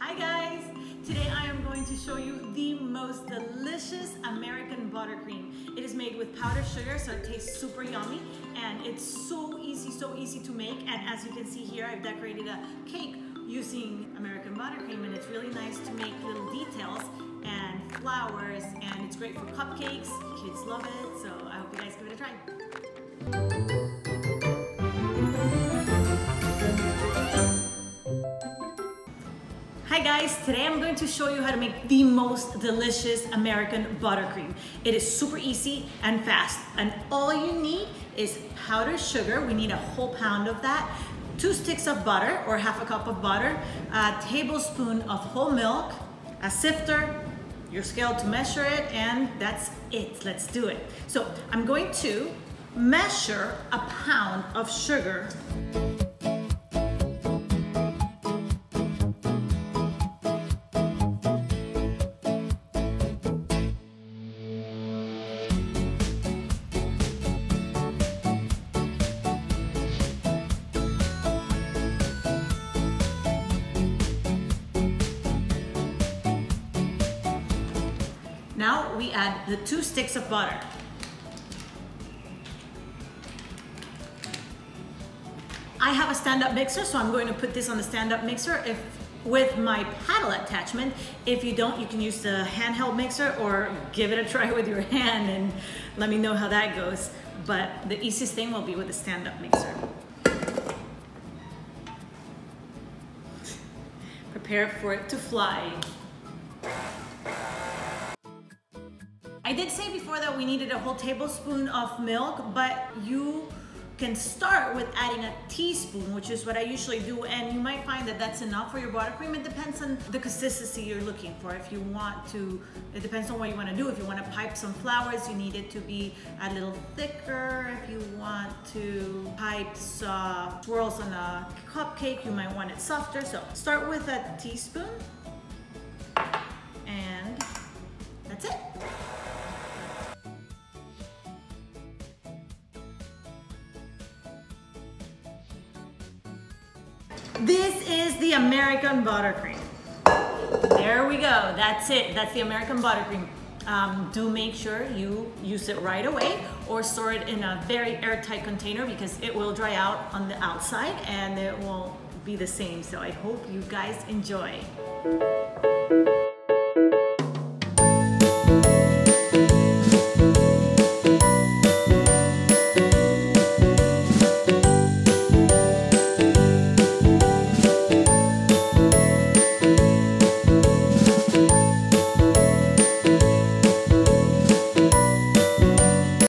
Hi guys! Today I am going to show you the most delicious American buttercream. It is made with powdered sugar so it tastes super yummy and it's so easy, so easy to make and as you can see here I've decorated a cake using American buttercream and it's really nice to make little details and flowers and it's great for cupcakes. Kids love it so I hope you guys give it a try. Hi guys, today I'm going to show you how to make the most delicious American buttercream. It is super easy and fast and all you need is powdered sugar, we need a whole pound of that, two sticks of butter or half a cup of butter, a tablespoon of whole milk, a sifter, your scale to measure it and that's it, let's do it. So I'm going to measure a pound of sugar Now we add the two sticks of butter. I have a stand-up mixer, so I'm going to put this on the stand-up mixer if with my paddle attachment. If you don't, you can use the handheld mixer or give it a try with your hand and let me know how that goes. But the easiest thing will be with the stand-up mixer. Prepare for it to fly. Did say before that we needed a whole tablespoon of milk, but you can start with adding a teaspoon, which is what I usually do, and you might find that that's enough for your buttercream. It depends on the consistency you're looking for. If you want to, it depends on what you want to do. If you want to pipe some flowers, you need it to be a little thicker. If you want to pipe some swirls on a cupcake, you might want it softer. So start with a teaspoon, and that's it. This is the American buttercream. There we go. That's it. That's the American buttercream. Um, do make sure you use it right away or store it in a very airtight container because it will dry out on the outside and it won't be the same. So I hope you guys enjoy.